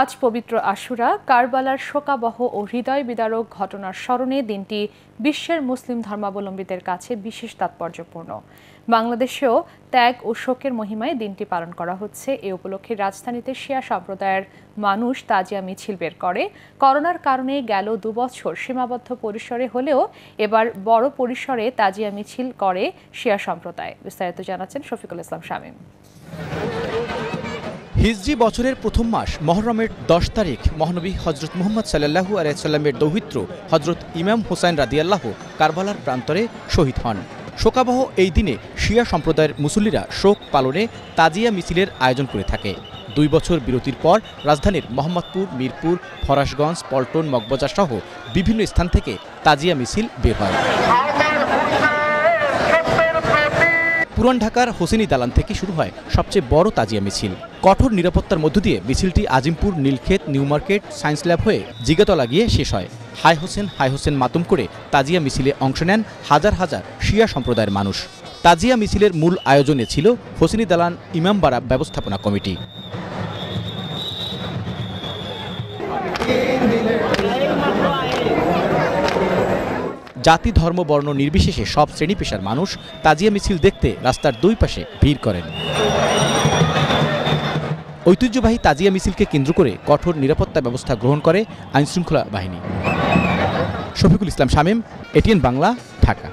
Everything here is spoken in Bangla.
আজ পবিত্র আশুরা, কারবালার শোকাবহ ও হৃদয় বিদারক ঘটনার স্মরণে দিনটি বিশ্বের মুসলিম ধর্মাবলম্বীদের কাছে বিশেষ তাৎপর্যপূর্ণ। বাংলাদেশেও ত্যাগ ও শোকের মহিমায় দিনটি পালন করা হচ্ছে। এ উপলক্ষে রাজধানীতে শিয়া সম্প্রদায়ের মানুষ তাজিয়া মিছিল বের করে। করোনার কারণে গেল দুবছর সীমাবদ্ধ পরিসরে হলেও এবার বড় পরিসরে তাজিয়া মিছিল করে শিয়া সম্প্রদায়। বিস্তারিত জানাচ্ছেন শফিকুল ইসলাম শামীম। হিজরি বছরের প্রথম মাস মহরমের দশ তারিখ মহানবী হজরত মুহম্মদ সাল্লাহু আলাইসাল্লামের দৌহিত্র হজরত ইমাম হোসাইন রাদিয়াল্লাহ কারবালার প্রান্তরে শহীদ হন। শোকাবহ এই দিনে শিয়া সম্প্রদায়ের মুসল্লিরা শোক পালনে তাজিয়া মিছিলের আয়োজন করে থাকে। দুই বছর বিরতির পর রাজধানীর মোহাম্মদপুর, মিরপুর, ফরাসগঞ্জ, পল্টন, মগবাজার সহ বিভিন্ন স্থান থেকে তাজিয়া মিছিল বের হয়। পুরান ঢাকার হোসেনি দালান থেকে শুরু হয় সবচেয়ে বড় তাজিয়া মিছিল। কঠোর নিরাপত্তার মধ্য দিয়ে মিছিলটি Azimpur, Nilkhet, New Market, Science Lab হয়ে জিগাতলা গিয়ে শেষ হয়। হাই হোসেন হাই হোসেন মাতুম করে তাজিয়া মিছিলে অংশ নেন হাজার হাজার শিয়া সম্প্রদায়ের মানুষ। তাজিয়া মিছিলের মূল আয়োজনে ছিল হোসেনি দালান ইমামবাড়া ব্যবস্থাপনা কমিটি। জাতি, ধর্ম, বর্ণ নির্বিশেষে সব শ্রেণি পেশার মানুষ তাজিয়া মিছিল দেখতে রাস্তার দুই পাশে ভিড় করেন। ঐতিহ্যবাহী তাজিয়া মিছিলকে কেন্দ্র করে কঠোর নিরাপত্তা ব্যবস্থা গ্রহণ করে আইনশৃঙ্খলা বাহিনী। শফিকুল ইসলাম শামীম, এটিএন বাংলা, ঢাকা।